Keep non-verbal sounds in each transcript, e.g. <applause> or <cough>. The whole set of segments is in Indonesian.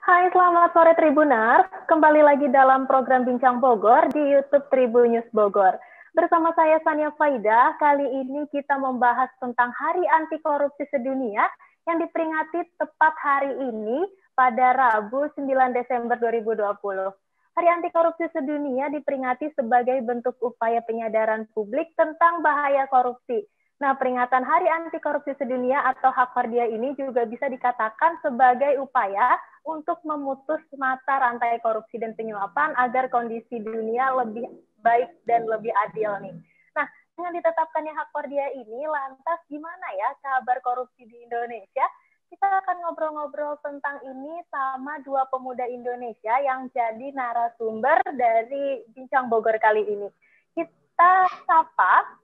Hai, selamat sore Tribunar. Kembali lagi dalam program Bincang Bogor di YouTube Tribun News Bogor. Bersama saya Sania Faida, kali ini kita membahas tentang Hari Anti Korupsi Sedunia yang diperingati tepat hari ini pada Rabu 9 Desember 2020. Hari Anti Korupsi Sedunia diperingati sebagai bentuk upaya penyadaran publik tentang bahaya korupsi Nah, peringatan Hari Anti Korupsi Sedunia atau Hakordia ini juga bisa dikatakan sebagai upaya untuk memutus mata rantai korupsi dan penyuapan agar kondisi dunia lebih baik dan lebih adil nih. Nah, dengan ditetapkannya Hakordia ini, lantas gimana ya kabar korupsi di Indonesia? Kita akan ngobrol-ngobrol tentang ini sama dua pemuda Indonesia yang jadi narasumber dari Bincang Bogor kali ini. Kita sapa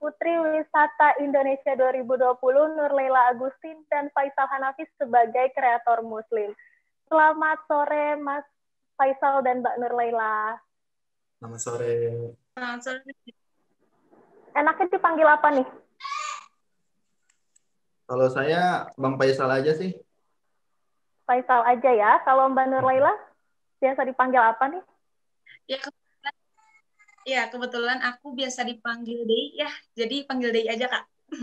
Putri Wisata Indonesia 2020 Nurleila Agustin dan Faisal Hanafi sebagai kreator muslim. Selamat sore Mas Faisal dan Mbak Nurleila. Selamat sore. Selamat sore. Enaknya dipanggil apa nih? Kalau saya Bang Faisal aja sih. Faisal aja ya. Kalau Mbak Nurleila biasa dipanggil apa nih? Ya Ya, kebetulan aku biasa dipanggil Dei ya, jadi panggil Dei aja kak. <laughs>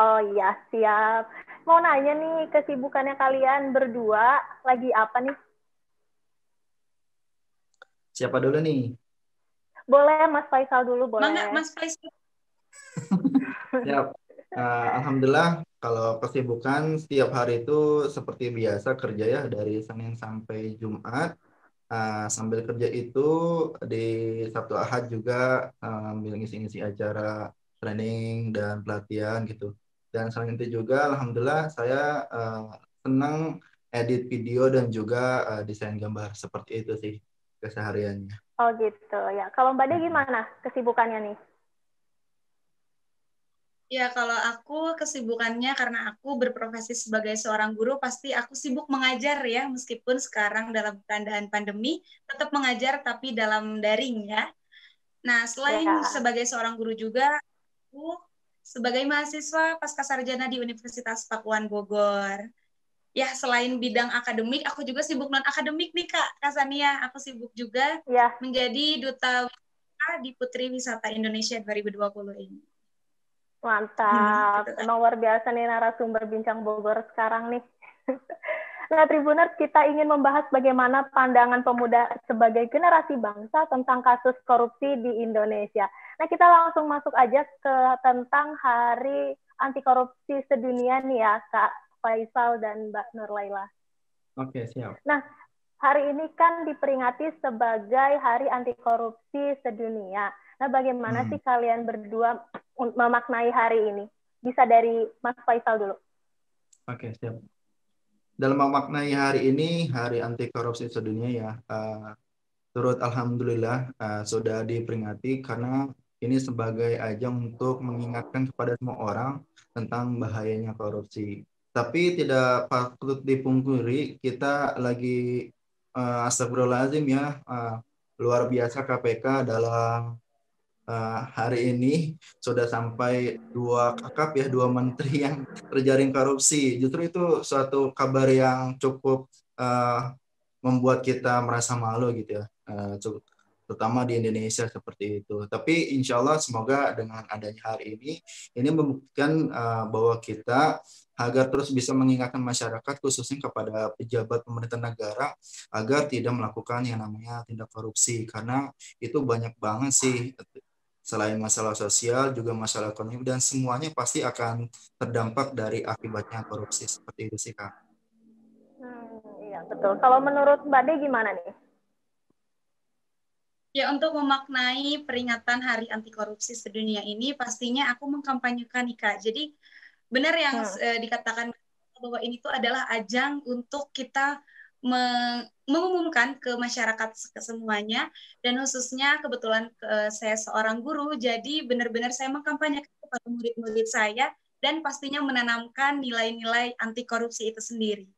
oh iya, siap. Mau nanya nih, kesibukannya kalian berdua lagi apa nih? Siapa dulu nih? Boleh Mas Faisal dulu, boleh. Mangga, Mas Faisal. <laughs> Siap. Uh, Alhamdulillah kalau kesibukan setiap hari itu seperti biasa kerja ya dari Senin sampai Jumat uh, sambil kerja itu di Sabtu Ahad juga uh, ambil ngisi-ngisi acara training dan pelatihan gitu. Dan selain itu juga alhamdulillah saya uh, senang edit video dan juga uh, desain gambar seperti itu sih kesehariannya. Oh gitu ya. Kalau Mbak De gimana kesibukannya nih? Ya, kalau aku kesibukannya karena aku berprofesi sebagai seorang guru, pasti aku sibuk mengajar ya, meskipun sekarang dalam keadaan pandemi, tetap mengajar tapi dalam daring ya. Nah, selain ya. sebagai seorang guru juga, aku sebagai mahasiswa pasca sarjana di Universitas Pakuan Bogor. Ya, selain bidang akademik, aku juga sibuk non-akademik nih Kak Kasania. Aku sibuk juga ya. menjadi Duta di Putri Wisata Indonesia 2020 ini. Mantap, hmm, luar biasa nih narasumber Bincang Bogor sekarang nih. <laughs> nah, Tribuners, kita ingin membahas bagaimana pandangan pemuda sebagai generasi bangsa tentang kasus korupsi di Indonesia. Nah, kita langsung masuk aja ke tentang Hari Anti Korupsi Sedunia nih ya, Kak Faisal dan Mbak Nurlaila. Oke, siap. Nah, hari ini kan diperingati sebagai Hari Anti Korupsi Sedunia. Nah, bagaimana hmm. sih kalian berdua memaknai hari ini? Bisa dari Mas Faisal dulu. Oke, siap. Dalam memaknai hari ini, Hari Anti Korupsi Sedunia ya, uh, turut Alhamdulillah uh, sudah diperingati karena ini sebagai ajang untuk mengingatkan kepada semua orang tentang bahayanya korupsi. Tapi tidak patut dipungkiri, kita lagi uh, astagfirullahaladzim ya, uh, luar biasa KPK dalam uh, hari ini sudah sampai dua kakap ya dua menteri yang terjaring korupsi. Justru itu suatu kabar yang cukup uh, membuat kita merasa malu gitu ya, uh, terutama di Indonesia seperti itu. Tapi insya Allah semoga dengan adanya hari ini ini membuktikan uh, bahwa kita agar terus bisa mengingatkan masyarakat khususnya kepada pejabat pemerintah negara agar tidak melakukan yang namanya tindak korupsi karena itu banyak banget sih selain masalah sosial juga masalah ekonomi dan semuanya pasti akan terdampak dari akibatnya korupsi seperti itu sih kak. Hmm, iya betul. Kalau menurut Mbak De gimana nih? Ya untuk memaknai peringatan Hari Anti Korupsi Sedunia ini pastinya aku mengkampanyekan nih kak. Jadi benar yang hmm. eh, dikatakan bahwa ini tuh adalah ajang untuk kita mengumumkan ke masyarakat semuanya dan khususnya kebetulan ke, saya seorang guru jadi benar-benar saya mengkampanyekan kepada murid-murid saya dan pastinya menanamkan nilai-nilai anti korupsi itu sendiri.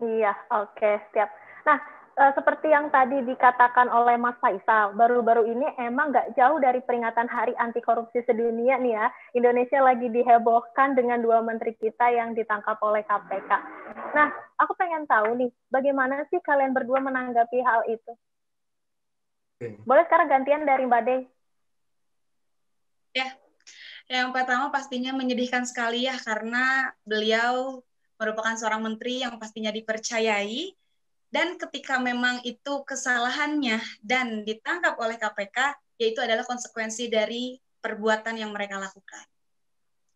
Iya, oke, okay, siap. Nah, uh, seperti yang tadi dikatakan oleh Mas Faisal, baru-baru ini emang nggak jauh dari peringatan Hari Anti Korupsi Sedunia nih ya. Indonesia lagi dihebohkan dengan dua menteri kita yang ditangkap oleh KPK. Nah, aku pengen tahu nih, bagaimana sih kalian berdua menanggapi hal itu? Boleh sekarang gantian dari Mbak De. Ya, yang pertama pastinya menyedihkan sekali ya karena beliau merupakan seorang menteri yang pastinya dipercayai dan ketika memang itu kesalahannya dan ditangkap oleh KPK yaitu adalah konsekuensi dari perbuatan yang mereka lakukan.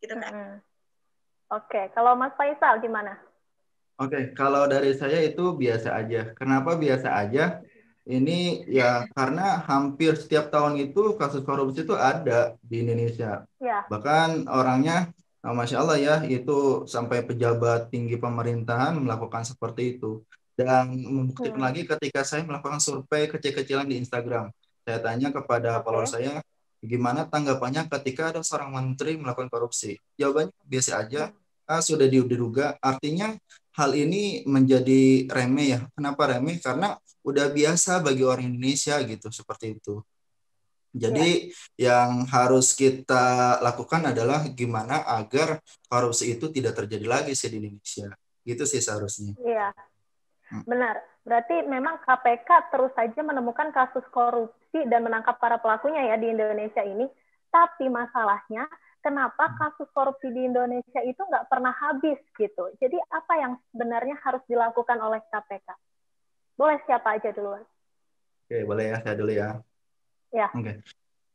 Gitu kan. Hmm. Oke, kalau Mas Faisal gimana? Oke, kalau dari saya itu biasa aja. Kenapa biasa aja? Ini ya karena hampir setiap tahun itu kasus korupsi itu ada di Indonesia. Ya. Bahkan orangnya, nah, masya Allah ya, itu sampai pejabat tinggi pemerintahan melakukan seperti itu. Dan membuktikan hmm. lagi ketika saya melakukan survei kecil-kecilan di Instagram, saya tanya kepada okay. follower saya, gimana tanggapannya ketika ada seorang menteri melakukan korupsi? Jawabannya biasa aja. Ah, sudah diduga. Artinya hal ini menjadi remeh ya. Kenapa remeh? Karena udah biasa bagi orang Indonesia gitu seperti itu. Jadi ya. yang harus kita lakukan adalah gimana agar korupsi itu tidak terjadi lagi sih di Indonesia. Gitu sih seharusnya. Iya. Hmm. Benar. Berarti memang KPK terus saja menemukan kasus korupsi dan menangkap para pelakunya ya di Indonesia ini. Tapi masalahnya kenapa hmm. kasus korupsi di Indonesia itu nggak pernah habis gitu. Jadi apa yang sebenarnya harus dilakukan oleh KPK? Boleh siapa aja dulu? Oke, boleh ya, saya dulu ya. Ya. Oke.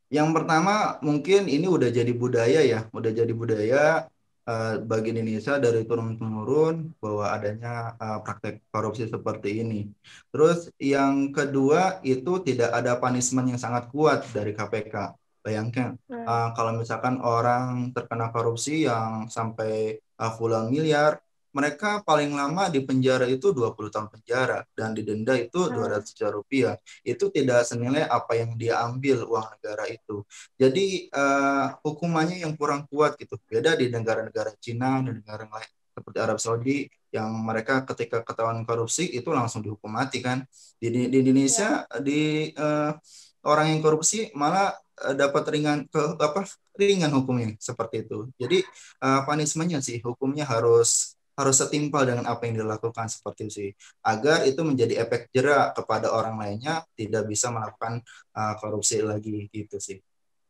Yang pertama mungkin ini udah jadi budaya ya, udah jadi budaya uh, bagi Indonesia dari turun temurun bahwa adanya uh, praktek korupsi seperti ini. Terus yang kedua itu tidak ada punishment yang sangat kuat dari KPK Bayangkan hmm. uh, kalau misalkan orang terkena korupsi yang sampai uh, puluhan miliar, mereka paling lama di penjara itu 20 tahun penjara dan didenda itu hmm. 200 juta rupiah. Itu tidak senilai apa yang dia ambil uang negara itu. Jadi uh, hukumannya yang kurang kuat gitu. Beda di negara-negara Cina dan negara lain seperti Arab Saudi yang mereka ketika ketahuan korupsi itu langsung dihukum mati kan. Di, di Indonesia ya. di uh, orang yang korupsi malah uh, dapat ringan ke apa ringan hukumnya seperti itu. Jadi uh, punishmentnya sih hukumnya harus harus setimpal dengan apa yang dilakukan seperti itu sih agar itu menjadi efek jerak kepada orang lainnya tidak bisa melakukan uh, korupsi lagi gitu sih.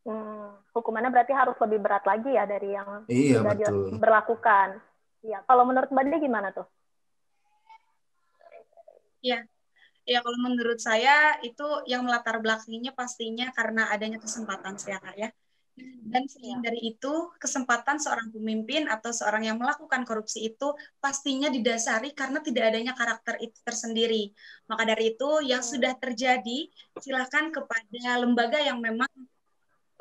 Hmm, hukumannya berarti harus lebih berat lagi ya dari yang iya, sudah betul. berlakukan. Iya, kalau menurut Mbak Dede gimana tuh? Iya, Ya kalau menurut saya itu yang melatar belakangnya pastinya karena adanya kesempatan saya kak ya. Dan selain ya. dari itu, kesempatan seorang pemimpin atau seorang yang melakukan korupsi itu pastinya didasari karena tidak adanya karakter itu tersendiri. Maka dari itu, yang ya. sudah terjadi, silakan kepada lembaga yang memang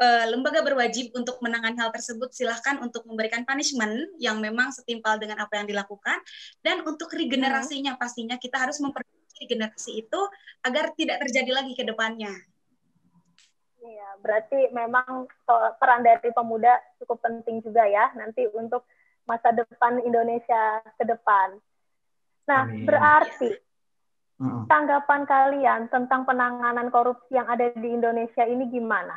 uh, lembaga berwajib untuk menangani hal tersebut, silahkan untuk memberikan punishment yang memang setimpal dengan apa yang dilakukan. Dan untuk regenerasinya, pastinya kita harus memperbaiki di generasi itu agar tidak terjadi lagi ke depannya. Iya, berarti memang peran dari pemuda cukup penting juga ya nanti untuk masa depan Indonesia ke depan. Nah, Amin. berarti tanggapan kalian tentang penanganan korupsi yang ada di Indonesia ini gimana?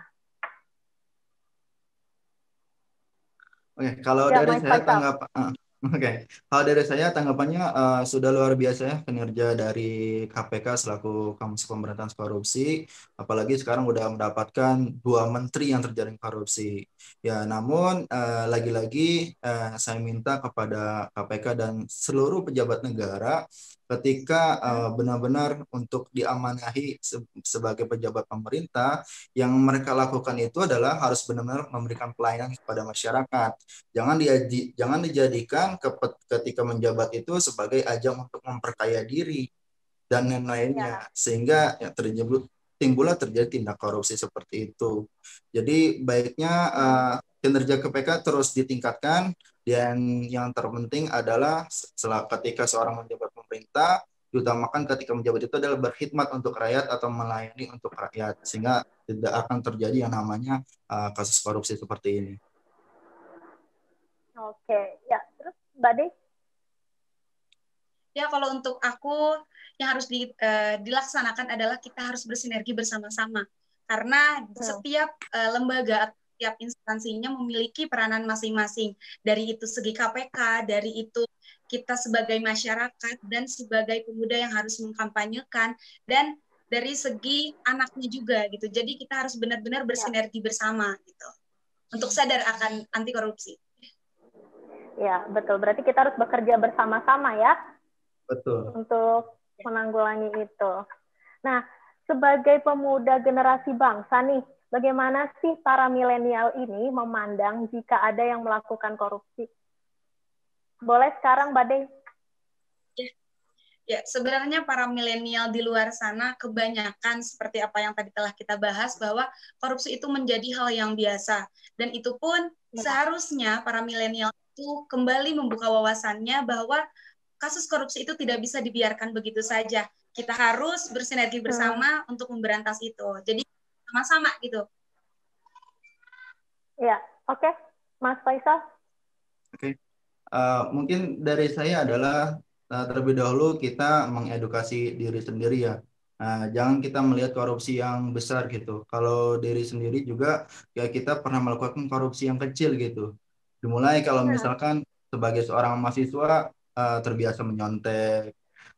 Oke, kalau ya, dari saya tanggapan Oke, okay. kalau dari saya tanggapannya uh, sudah luar biasa ya kinerja dari KPK selaku Komisi Pemberantasan Korupsi, apalagi sekarang sudah mendapatkan dua menteri yang terjaring korupsi. Ya, namun uh, lagi-lagi uh, saya minta kepada KPK dan seluruh pejabat negara ketika uh, benar-benar untuk diamanahi se sebagai pejabat pemerintah yang mereka lakukan itu adalah harus benar-benar memberikan pelayanan kepada masyarakat. Jangan diaji, jangan dijadikan ketika menjabat itu sebagai ajang untuk memperkaya diri dan lain-lainnya ya. sehingga ya, terjebak timbullah terjadi tindak korupsi seperti itu. Jadi baiknya uh, kinerja KPK terus ditingkatkan dan yang terpenting adalah setelah ketika seorang menjabat pemerintah diutamakan ketika menjabat itu adalah berkhidmat untuk rakyat atau melayani untuk rakyat sehingga tidak akan terjadi yang namanya uh, kasus korupsi seperti ini. Oke, ya terus Mbak De? Ya kalau untuk aku yang harus di, uh, dilaksanakan adalah kita harus bersinergi bersama-sama karena hmm. setiap uh, lembaga setiap instansinya memiliki peranan masing-masing. Dari itu segi KPK, dari itu kita sebagai masyarakat dan sebagai pemuda yang harus mengkampanyekan dan dari segi anaknya juga gitu. Jadi kita harus benar-benar bersinergi bersama gitu untuk sadar akan anti korupsi. Ya, betul. Berarti kita harus bekerja bersama-sama ya. Betul. Untuk menanggulangi itu. Nah, sebagai pemuda generasi bangsa nih, bagaimana sih para milenial ini memandang jika ada yang melakukan korupsi? Boleh sekarang, Badai? Ya, sebenarnya para milenial di luar sana kebanyakan seperti apa yang tadi telah kita bahas bahwa korupsi itu menjadi hal yang biasa dan itu pun seharusnya para milenial itu kembali membuka wawasannya bahwa kasus korupsi itu tidak bisa dibiarkan begitu saja. Kita harus bersinergi hmm. bersama hmm. untuk memberantas itu. Jadi sama-sama gitu. Ya, oke. Okay. Mas Faisal. Oke. Okay. Uh, eh, mungkin dari saya adalah Nah, terlebih dahulu kita mengedukasi diri sendiri ya. Nah, jangan kita melihat korupsi yang besar gitu. Kalau diri sendiri juga ya kita pernah melakukan korupsi yang kecil gitu. Dimulai kalau ya. misalkan sebagai seorang mahasiswa uh, terbiasa menyontek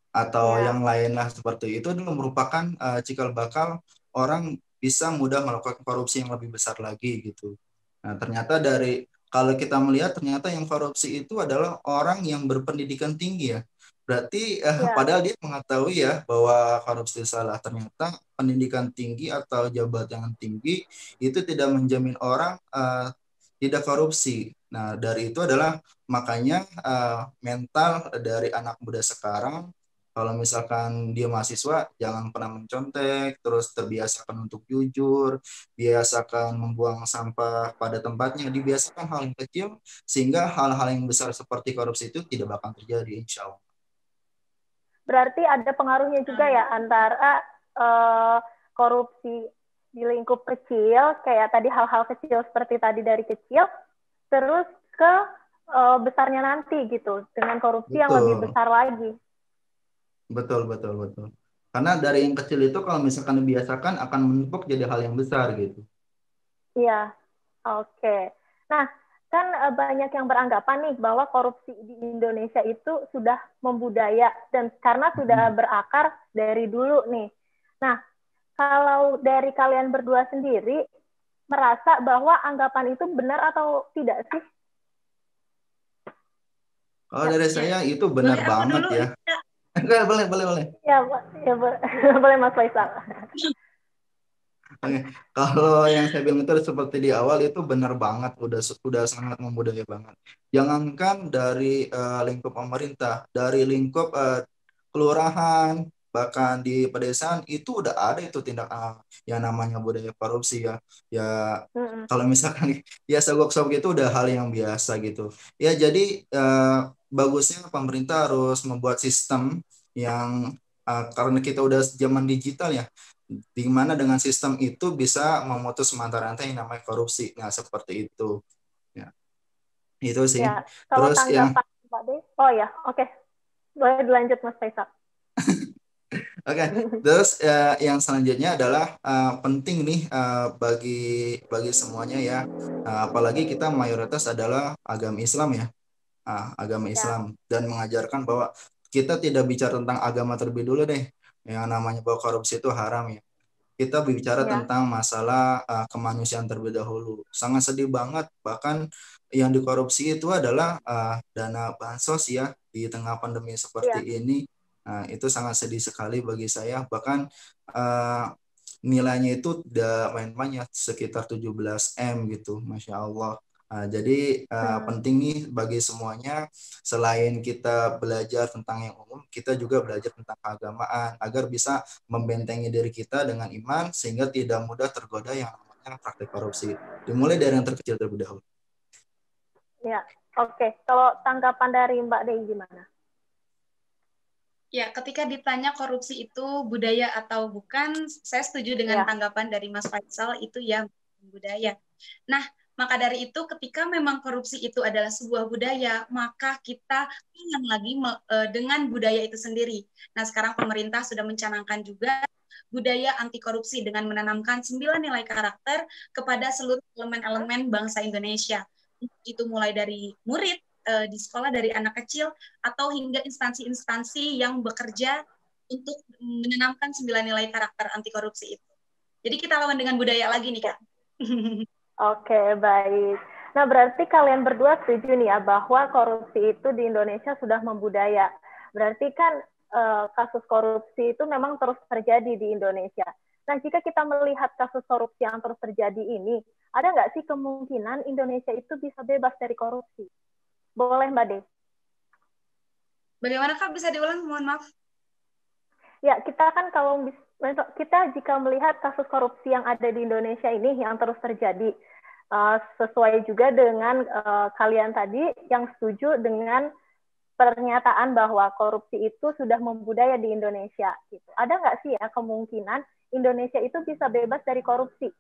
atau ya. yang lainlah seperti itu adalah merupakan uh, cikal bakal orang bisa mudah melakukan korupsi yang lebih besar lagi gitu. Nah, ternyata dari kalau kita melihat ternyata yang korupsi itu adalah orang yang berpendidikan tinggi ya Berarti uh, ya. padahal dia mengetahui ya bahwa korupsi salah. Ternyata pendidikan tinggi atau jabatan tinggi itu tidak menjamin orang uh, tidak korupsi. Nah, dari itu adalah makanya uh, mental dari anak muda sekarang kalau misalkan dia mahasiswa jangan pernah mencontek, terus terbiasakan untuk jujur, biasakan membuang sampah pada tempatnya, dibiasakan hal yang kecil sehingga hal-hal yang besar seperti korupsi itu tidak bakal terjadi insya Allah berarti ada pengaruhnya juga ya antara uh, korupsi di lingkup kecil kayak tadi hal-hal kecil seperti tadi dari kecil terus ke uh, besarnya nanti gitu dengan korupsi betul. yang lebih besar lagi betul betul betul karena dari yang kecil itu kalau misalkan dibiasakan akan menumpuk jadi hal yang besar gitu iya oke okay. nah kan uh, banyak yang beranggapan nih bahwa korupsi di Indonesia itu sudah membudaya dan karena sudah hmm. berakar dari dulu nih. Nah, kalau dari kalian berdua sendiri merasa bahwa anggapan itu benar atau tidak sih? Kalau dari saya itu benar boleh banget ya. Boleh, boleh, boleh. Ya, ya <laughs> boleh Mas Faisal. Oke, kalau yang saya bilang itu seperti di awal itu benar banget, udah udah sangat membudaya banget. Jangankan dari uh, lingkup pemerintah, dari lingkup uh, kelurahan, bahkan di pedesaan itu udah ada itu tindak uh, yang namanya budaya korupsi ya. Ya mm-hmm. kalau misalkan <laughs> ya sogok-sogok itu udah hal yang biasa gitu. Ya jadi uh, bagusnya pemerintah harus membuat sistem yang uh, karena kita udah zaman digital ya di mana dengan sistem itu bisa memutus mata rantai yang namanya korupsi. Nah, seperti itu. Ya. Itu sih. Ya, kalau Terus yang Oh ya, oke. Okay. Boleh dilanjut Mas Faisal. <laughs> Oke, okay. terus uh, yang selanjutnya adalah uh, penting nih uh, bagi bagi semuanya ya, uh, apalagi kita mayoritas adalah agama Islam ya, uh, agama ya. Islam dan mengajarkan bahwa kita tidak bicara tentang agama terlebih dulu deh, yang namanya bahwa korupsi itu haram ya. Kita bicara ya. tentang masalah uh, kemanusiaan terlebih dahulu. Sangat sedih banget bahkan yang dikorupsi itu adalah uh, dana bansos ya di tengah pandemi seperti ya. ini. Nah, itu sangat sedih sekali bagi saya. Bahkan uh, nilainya itu udah main-main ya sekitar 17 M gitu. Masya Allah. Nah, jadi uh, penting nih bagi semuanya selain kita belajar tentang yang umum, kita juga belajar tentang keagamaan agar bisa membentengi diri kita dengan iman sehingga tidak mudah tergoda yang namanya praktik korupsi. Dimulai dari yang terkecil terlebih dahulu. Ya, oke. Okay. Kalau tanggapan dari Mbak Dei gimana? Ya, ketika ditanya korupsi itu budaya atau bukan, saya setuju dengan ya. tanggapan dari Mas Faisal itu ya budaya. Nah, maka dari itu ketika memang korupsi itu adalah sebuah budaya, maka kita ingin lagi e, dengan budaya itu sendiri. Nah, sekarang pemerintah sudah mencanangkan juga budaya anti korupsi dengan menanamkan sembilan nilai karakter kepada seluruh elemen-elemen bangsa Indonesia. Itu mulai dari murid, uh, di sekolah dari anak kecil atau hingga instansi-instansi yang bekerja untuk menanamkan sembilan nilai karakter anti korupsi itu. Jadi kita lawan dengan budaya lagi nih kak. <laughs> Oke baik. Nah berarti kalian berdua setuju nih ya bahwa korupsi itu di Indonesia sudah membudaya. Berarti kan uh, kasus korupsi itu memang terus terjadi di Indonesia. Nah jika kita melihat kasus korupsi yang terus terjadi ini, ada nggak sih kemungkinan Indonesia itu bisa bebas dari korupsi? Boleh Mbak De. Bagaimana Kak bisa diulang? Mohon maaf. Ya, kita kan kalau kita jika melihat kasus korupsi yang ada di Indonesia ini yang terus terjadi, uh, sesuai juga dengan uh, kalian tadi yang setuju dengan pernyataan bahwa korupsi itu sudah membudaya di Indonesia. Gitu. Ada nggak sih ya kemungkinan Indonesia itu bisa bebas dari korupsi?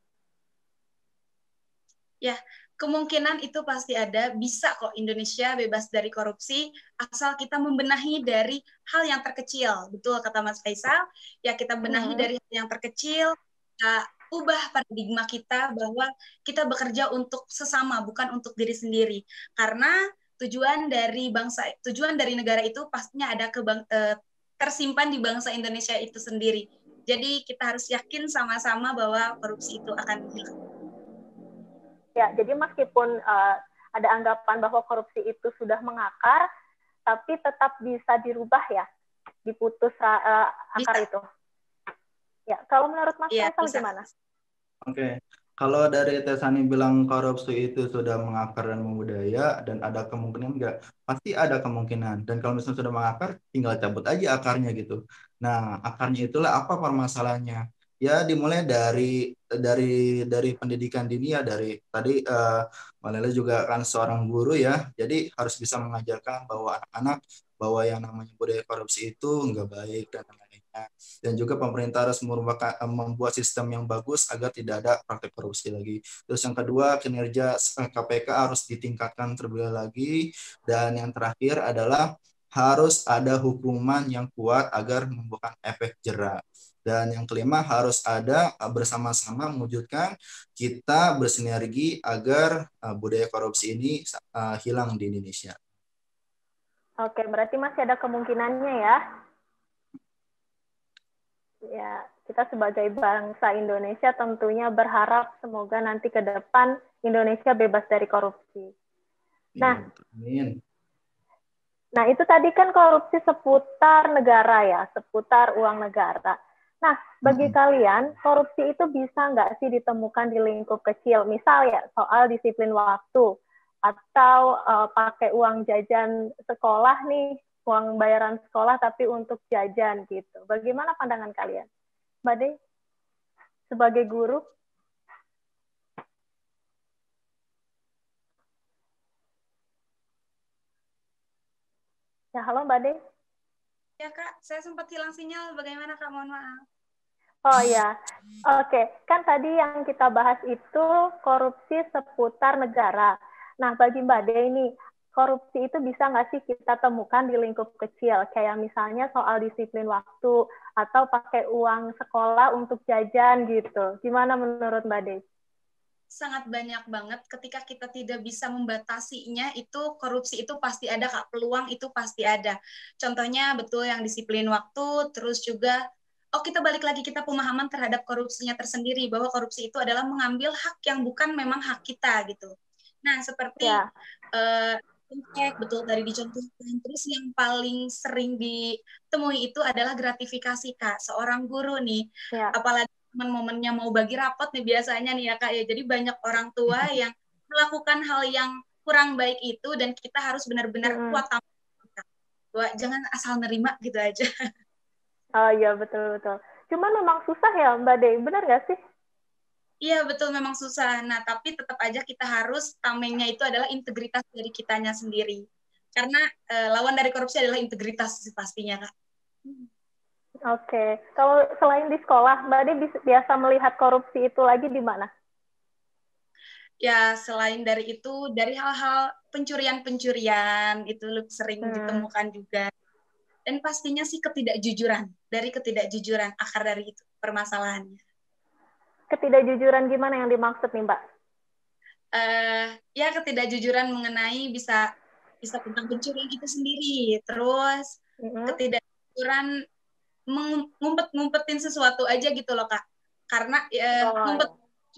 Ya, kemungkinan itu pasti ada. Bisa kok Indonesia bebas dari korupsi asal kita membenahi dari hal yang terkecil. Betul kata Mas Faisal. Ya kita benahi hmm. dari hal yang terkecil. Kita ubah paradigma kita bahwa kita bekerja untuk sesama bukan untuk diri sendiri. Karena tujuan dari bangsa tujuan dari negara itu pastinya ada ke bang, eh, tersimpan di bangsa Indonesia itu sendiri. Jadi kita harus yakin sama-sama bahwa korupsi itu akan hilang. Ya, jadi meskipun uh, ada anggapan bahwa korupsi itu sudah mengakar, tapi tetap bisa dirubah ya, diputus uh, akar bisa. itu. Ya, kalau menurut Mas ya, Faisal gimana? Oke, okay. kalau dari Tesani bilang korupsi itu sudah mengakar dan membudaya dan ada kemungkinan enggak? Pasti ada kemungkinan. Dan kalau misalnya sudah mengakar, tinggal cabut aja akarnya gitu. Nah, akarnya itulah apa permasalahannya? Ya dimulai dari dari dari pendidikan dini ya dari tadi uh, Malela juga kan seorang guru ya. Jadi harus bisa mengajarkan bahwa anak-anak bahwa yang namanya budaya korupsi itu enggak baik dan lain-lainnya. Dan juga pemerintah harus merupakan, eh, membuat sistem yang bagus agar tidak ada praktek korupsi lagi. Terus yang kedua kinerja KPK eh, harus ditingkatkan terlebih lagi. Dan yang terakhir adalah harus ada hukuman yang kuat agar membuahkan efek jerah dan yang kelima harus ada uh, bersama-sama mewujudkan kita bersinergi agar uh, budaya korupsi ini uh, hilang di Indonesia. Oke, berarti masih ada kemungkinannya ya. Ya, kita sebagai bangsa Indonesia tentunya berharap semoga nanti ke depan Indonesia bebas dari korupsi. Nah, Amin. Nah, itu tadi kan korupsi seputar negara ya, seputar uang negara. Nah, bagi hmm. kalian, korupsi itu bisa nggak sih ditemukan di lingkup kecil? Misal ya, soal disiplin waktu, atau uh, pakai uang jajan sekolah nih, uang bayaran sekolah tapi untuk jajan gitu. Bagaimana pandangan kalian? Mbak De, sebagai guru? Ya, halo Mbak De. Ya Kak, saya sempat hilang sinyal. Bagaimana Kak? Mohon maaf. Oh ya, oke. Okay. Kan tadi yang kita bahas itu korupsi seputar negara. Nah, bagi Mbak De ini, korupsi itu bisa nggak sih kita temukan di lingkup kecil? Kayak misalnya soal disiplin waktu, atau pakai uang sekolah untuk jajan gitu. Gimana menurut Mbak De? Sangat banyak banget ketika kita tidak bisa membatasinya itu korupsi itu pasti ada kak peluang itu pasti ada contohnya betul yang disiplin waktu terus juga oh kita balik lagi kita pemahaman terhadap korupsinya tersendiri bahwa korupsi itu adalah mengambil hak yang bukan memang hak kita gitu. Nah seperti ya. uh, betul tadi dicontohkan. Terus yang paling sering ditemui itu adalah gratifikasi kak. Seorang guru nih, ya. apalagi momen-momennya mau bagi rapot nih biasanya nih ya kak ya. Jadi banyak orang tua <laughs> yang melakukan hal yang kurang baik itu dan kita harus benar-benar hmm. kuat. Jangan asal nerima gitu aja. <laughs> Oh iya betul betul. Cuman memang susah ya Mbak De, benar nggak sih? Iya betul memang susah. Nah tapi tetap aja kita harus tamengnya itu adalah integritas dari kitanya sendiri. Karena e, lawan dari korupsi adalah integritas pastinya kak. Oke, okay. kalau selain di sekolah, Mbak De biasa melihat korupsi itu lagi di mana? Ya selain dari itu, dari hal-hal pencurian-pencurian itu lebih sering hmm. ditemukan juga dan pastinya sih ketidakjujuran dari ketidakjujuran akar dari itu permasalahannya ketidakjujuran gimana yang dimaksud nih mbak uh, ya ketidakjujuran mengenai bisa bisa tentang pencurian itu sendiri terus mm-hmm. ketidakjujuran ngumpet-ngumpetin sesuatu aja gitu loh kak. Karena ya oh. ngumpet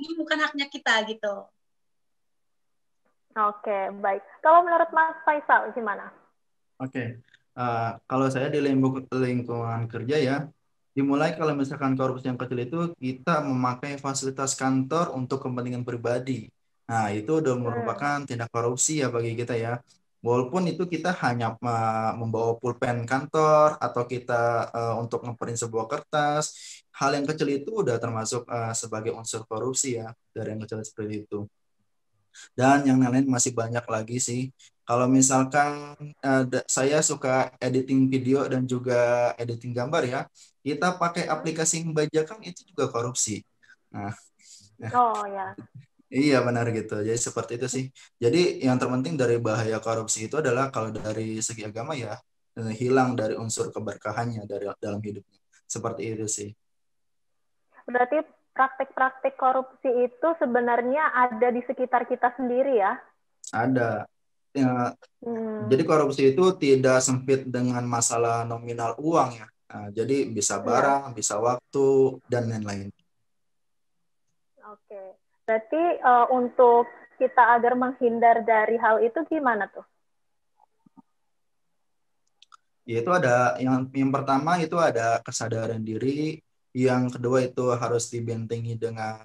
ini bukan haknya kita gitu. Oke baik. Kalau menurut Mas Faisal gimana? Oke uh, kalau saya di lingkungan kerja ya dimulai kalau misalkan korupsi yang kecil itu kita memakai fasilitas kantor untuk kepentingan pribadi. Nah, itu udah merupakan tindak korupsi ya bagi kita ya. Walaupun itu kita hanya membawa pulpen kantor atau kita uh, untuk ngeprint sebuah kertas, hal yang kecil itu udah termasuk uh, sebagai unsur korupsi ya dari yang kecil seperti itu. Dan yang lain masih banyak lagi sih. Kalau misalkan uh, saya suka editing video dan juga editing gambar ya, kita pakai aplikasi yang bajakan itu juga korupsi. Nah, oh ya. Iya benar gitu. Jadi seperti itu sih. Jadi yang terpenting dari bahaya korupsi itu adalah kalau dari segi agama ya eh, hilang dari unsur keberkahannya dari dalam hidupnya. Seperti itu sih. Berarti praktik-praktik korupsi itu sebenarnya ada di sekitar kita sendiri ya? Ada. Ya, hmm. Jadi korupsi itu tidak sempit dengan masalah nominal uang ya. Nah, jadi bisa iya. barang, ya. bisa waktu dan lain-lain. Berarti uh, untuk kita agar menghindar dari hal itu gimana tuh? Yaitu ada yang yang pertama itu ada kesadaran diri, yang kedua itu harus dibentengi dengan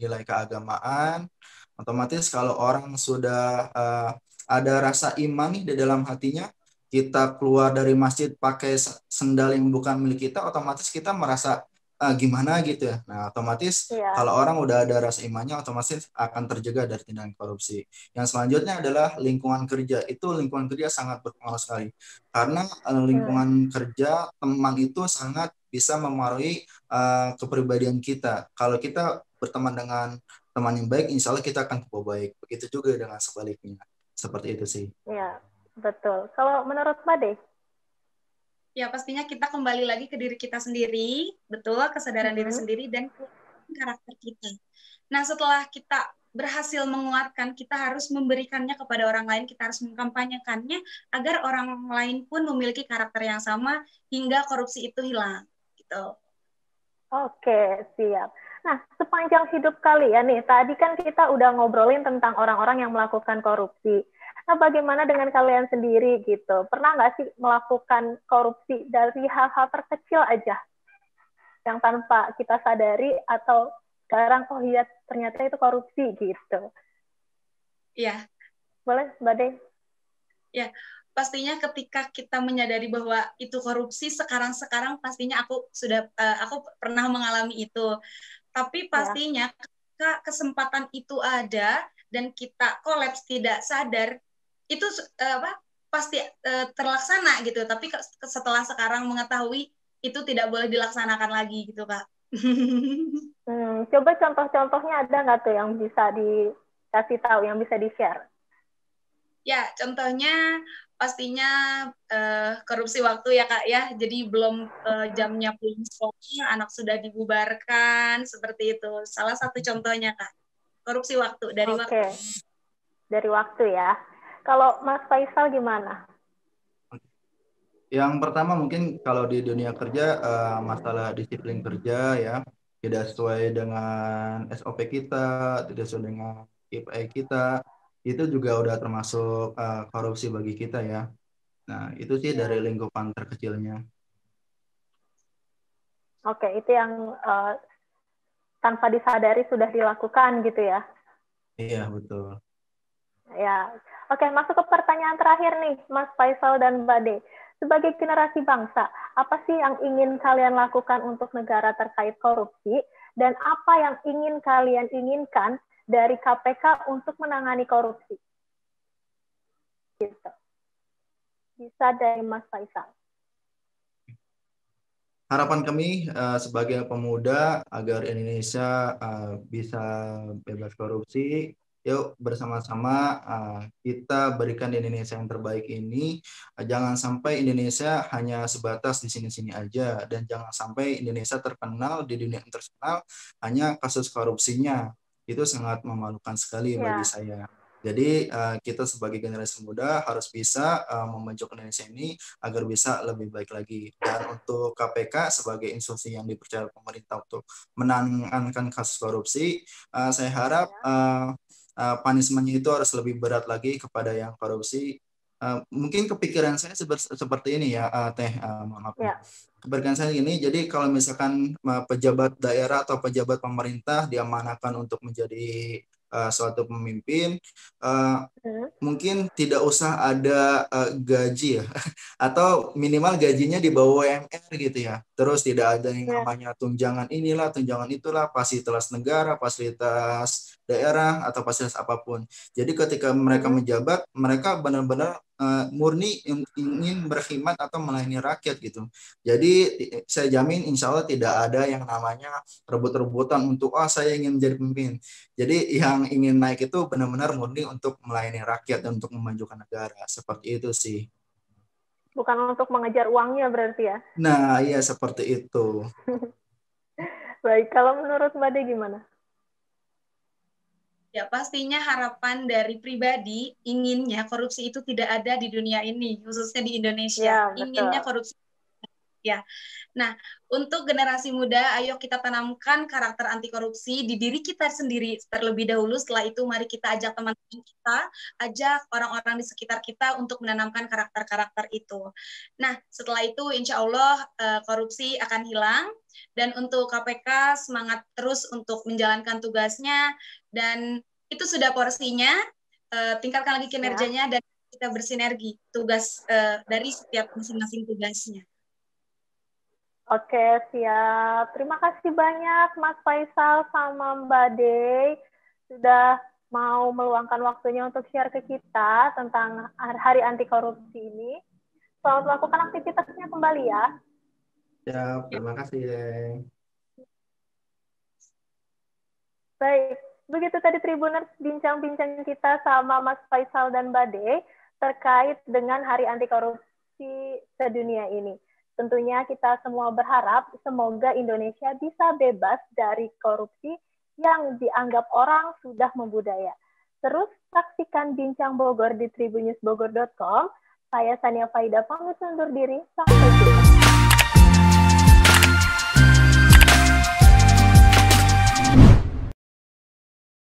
nilai keagamaan. Otomatis kalau orang sudah uh, ada rasa iman nih di dalam hatinya, kita keluar dari masjid pakai sendal yang bukan milik kita, otomatis kita merasa ah, gimana gitu ya. Nah, otomatis yeah. kalau orang udah ada rasa imannya, otomatis akan terjaga dari tindakan korupsi. Yang selanjutnya adalah lingkungan kerja. Itu lingkungan kerja sangat berpengaruh sekali. Karena uh, lingkungan yeah. kerja, teman itu sangat bisa memengaruhi uh, kepribadian kita. Kalau kita berteman dengan teman yang baik, insya Allah kita akan kebawa baik. Begitu juga dengan sebaliknya. Seperti itu sih. Iya, betul. Kalau menurut Mbak Deh, ya pastinya kita kembali lagi ke diri kita sendiri, betul, kesadaran mm -hmm. diri sendiri dan karakter kita. Nah, setelah kita berhasil menguatkan, kita harus memberikannya kepada orang lain, kita harus mengkampanyekannya agar orang lain pun memiliki karakter yang sama hingga korupsi itu hilang. Gitu. Oke, siap. Nah, sepanjang hidup kalian nih, tadi kan kita udah ngobrolin tentang orang-orang yang melakukan korupsi. Nah, bagaimana dengan kalian sendiri gitu? Pernah nggak sih melakukan korupsi dari hal-hal terkecil aja yang tanpa kita sadari atau sekarang oh iya ternyata itu korupsi gitu? Iya. Boleh, Mbak De? Ya, pastinya ketika kita menyadari bahwa itu korupsi sekarang-sekarang pastinya aku sudah uh, aku pernah mengalami itu. Tapi iya. pastinya ya. ketika kesempatan itu ada dan kita kolaps tidak sadar, itu uh, apa pasti uh, terlaksana gitu. Tapi setelah sekarang mengetahui itu tidak boleh dilaksanakan lagi gitu kak. <laughs> Hmm, coba contoh-contohnya ada nggak tuh yang bisa dikasih tahu yang bisa di share ya contohnya pastinya uh, korupsi waktu ya kak ya. Jadi belum uh, jamnya pulang sekolah anak sudah dibubarkan seperti itu. Salah satu contohnya kak. Korupsi waktu dari okay. waktu. Dari waktu ya kalau Mas Faisal gimana? Yang pertama mungkin kalau di dunia kerja uh, masalah disiplin kerja ya tidak sesuai dengan SOP kita, tidak sesuai dengan KPI kita, itu juga udah termasuk uh, korupsi bagi kita ya. Nah itu sih dari lingkupan terkecilnya. Oke, itu yang uh, tanpa disadari sudah dilakukan gitu ya? Iya betul. Ya, Oke, masuk ke pertanyaan terakhir nih, Mas Faisal dan Mbak De. Sebagai generasi bangsa, apa sih yang ingin kalian lakukan untuk negara terkait korupsi? Dan apa yang ingin kalian inginkan dari KPK untuk menangani korupsi? Gitu. Bisa dari Mas Faisal. Harapan kami uh, sebagai pemuda agar Indonesia uh, bisa bebas korupsi, yuk bersama-sama uh, kita berikan Indonesia yang terbaik ini. Uh, jangan sampai Indonesia hanya sebatas di sini-sini aja dan jangan sampai Indonesia terkenal di dunia internasional hanya kasus korupsinya. Itu sangat memalukan sekali ya. bagi saya. Jadi uh, kita sebagai generasi muda harus bisa uh, membentuk Indonesia ini agar bisa lebih baik lagi. Dan untuk KPK sebagai institusi yang dipercaya pemerintah untuk menangankan kasus korupsi, uh, saya harap uh, uh, punishment-nya itu harus lebih berat lagi kepada yang korupsi. Uh, mungkin kepikiran saya seperti ini ya, uh, Teh, uh, maaf. Ya. Kepikiran saya ini, jadi kalau misalkan uh, pejabat daerah atau pejabat pemerintah diamanahkan untuk menjadi uh, suatu pemimpin uh, hmm. mungkin tidak usah ada uh, gaji ya <laughs> atau minimal gajinya di bawah UMR gitu ya terus tidak ada yang ya. namanya tunjangan inilah tunjangan itulah fasilitas negara fasilitas daerah atau fasilitas apa pun jadi ketika mereka hmm. menjabat mereka benar-benar uh, murni ingin berkhidmat atau melayani rakyat gitu. Jadi saya jamin insya Allah tidak ada yang namanya rebut-rebutan untuk oh saya ingin menjadi pemimpin. Jadi yang ingin naik itu benar-benar murni untuk melayani rakyat dan untuk memajukan negara. Seperti itu sih. Bukan untuk mengejar uangnya berarti ya? Nah, iya seperti itu. <laughs> Baik, kalau menurut Mbak De gimana? Ya, pastinya harapan dari pribadi inginnya korupsi itu tidak ada di dunia ini, khususnya di Indonesia. Ya, inginnya korupsi ya. Nah, untuk generasi muda, ayo kita tanamkan karakter anti korupsi di diri kita sendiri terlebih dahulu. Setelah itu, mari kita ajak teman-teman kita, ajak orang-orang di sekitar kita untuk menanamkan karakter-karakter itu. Nah, setelah itu, insya Allah eh, korupsi akan hilang. Dan untuk KPK, semangat terus untuk menjalankan tugasnya dan itu sudah porsinya uh, tingkatkan lagi kinerjanya ya. dan kita bersinergi tugas uh, dari setiap masing-masing tugasnya. Oke, siap. Terima kasih banyak Mas Faisal sama Mbak Dey sudah mau meluangkan waktunya untuk share ke kita tentang Hari Anti Korupsi ini. Selamat melakukan aktivitasnya kembali ya. Siap, terima kasih. Baik, Begitu tadi Tribuners bincang-bincang kita sama Mas Faisal dan Bade terkait dengan Hari Anti Korupsi sedunia ini. Tentunya kita semua berharap semoga Indonesia bisa bebas dari korupsi yang dianggap orang sudah membudaya. Terus saksikan Bincang Bogor di tribunusbogor.com. Saya Sania Faida pamit undur diri. Sampai jumpa.